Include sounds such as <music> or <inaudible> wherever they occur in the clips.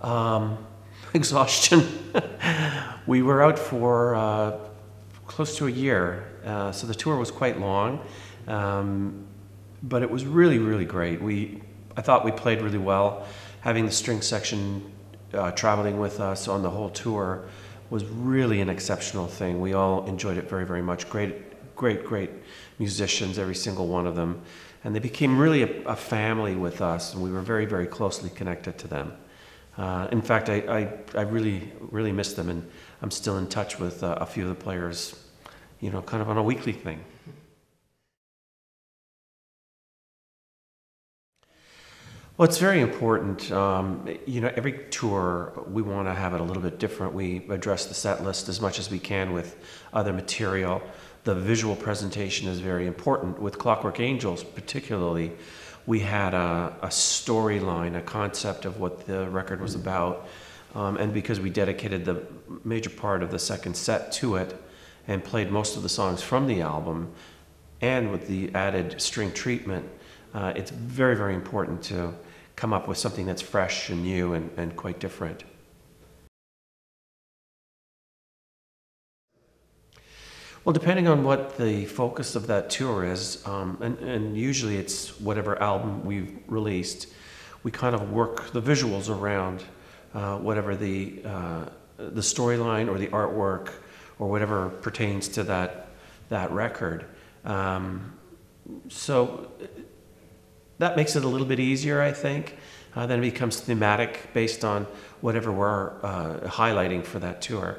Um, <laughs> exhaustion. <laughs> we were out for uh, close to a year, uh, so the tour was quite long, um, but it was really, really great. We, I thought we played really well. Having the string section uh, traveling with us on the whole tour was really an exceptional thing. We all enjoyed it very, very much. Great, great, great musicians, every single one of them. And they became really a, a family with us, and we were very, very closely connected to them. Uh, in fact, I, I, I, really, really miss them, and I'm still in touch with uh, a few of the players, you know, kind of on a weekly thing. Well, it's very important. Um, you know, every tour we want to have it a little bit different. We address the set list as much as we can with other material. The visual presentation is very important. With Clockwork Angels, particularly, we had a, a storyline, a concept of what the record was about. Um, and because we dedicated the major part of the second set to it and played most of the songs from the album, and with the added string treatment, uh, it's very, very important to come up with something that's fresh and new and, and quite different. Well, depending on what the focus of that tour is, um, and, and usually it's whatever album we've released, we kind of work the visuals around uh, whatever the, uh, the storyline or the artwork or whatever pertains to that, that record. Um, so that makes it a little bit easier, I think. Uh, then it becomes thematic based on whatever we're uh, highlighting for that tour.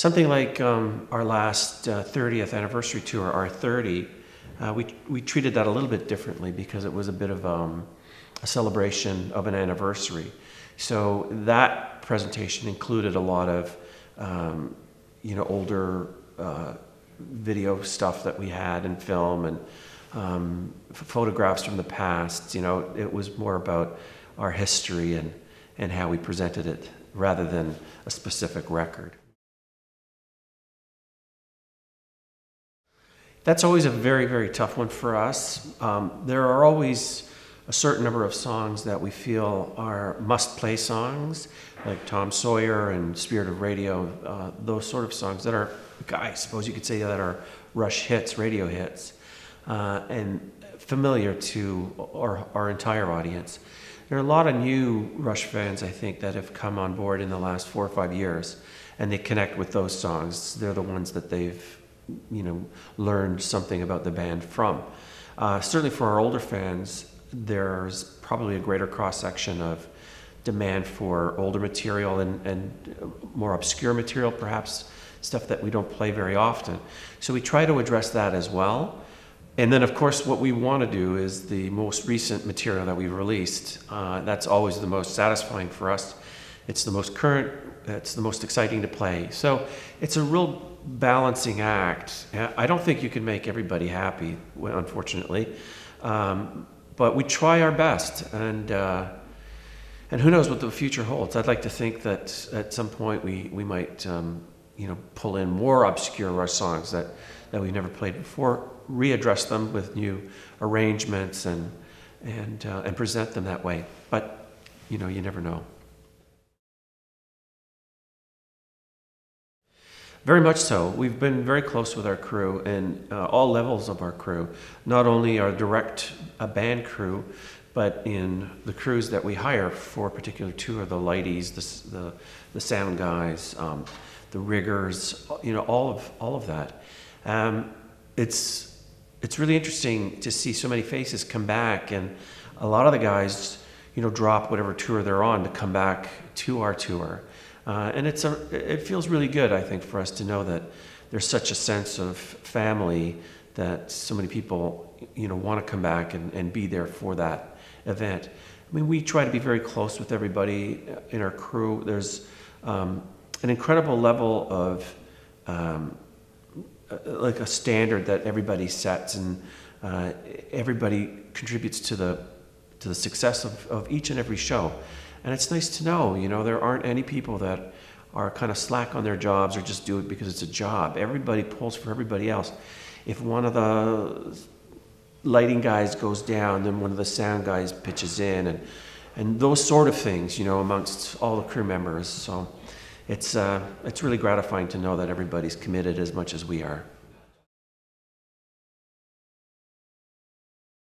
Something like um, our last uh, 30th anniversary tour, R30, uh, we, we treated that a little bit differently because it was a bit of um, a celebration of an anniversary. So that presentation included a lot of, um, you know, older uh, video stuff that we had and film and um, photographs from the past. You know, it was more about our history and, and how we presented it rather than a specific record. That's always a very, very tough one for us. Um, there are always a certain number of songs that we feel are must play songs, like Tom Sawyer and Spirit of Radio, uh, those sort of songs that are, I suppose you could say, that are rush hits, radio hits uh, and familiar to our, our entire audience. There are a lot of new Rush fans, I think, that have come on board in the last four or five years, and they connect with those songs. They're the ones that they've, you know, learned something about the band from. Uh, certainly for our older fans, there's probably a greater cross section of demand for older material and, and more obscure material, perhaps stuff that we don't play very often. So we try to address that as well. And then, of course, what we want to do is the most recent material that we've released. Uh, that's always the most satisfying for us. It's the most current, it's the most exciting to play. So it's a real balancing act. I don't think you can make everybody happy, unfortunately. Um, but we try our best. And, uh, and who knows what the future holds. I'd like to think that at some point we, we might um, you know, pull in more obscure Rush songs that, that we've never played before readdress them with new arrangements and, and, uh, and present them that way. But, you know, you never know. Very much so. We've been very close with our crew and uh, all levels of our crew, not only our direct uh, band crew, but in the crews that we hire for a particular tour, the lighties, the, the, the sound guys, um, the riggers, you know, all of, all of that. Um, it's it's really interesting to see so many faces come back, and a lot of the guys, you know, drop whatever tour they're on to come back to our tour, uh, and it's a it feels really good, I think, for us to know that there's such a sense of family that so many people, you know, want to come back and, and be there for that event. I mean, we try to be very close with everybody in our crew. There's um, an incredible level of um, uh, like a standard that everybody sets and uh, everybody contributes to the to the success of, of each and every show and it's nice to know you know there aren't any people that are kind of slack on their jobs or just do it because it's a job everybody pulls for everybody else if one of the lighting guys goes down then one of the sound guys pitches in and and those sort of things, you know, amongst all the crew members. So it's, uh, it's really gratifying to know that everybody's committed as much as we are.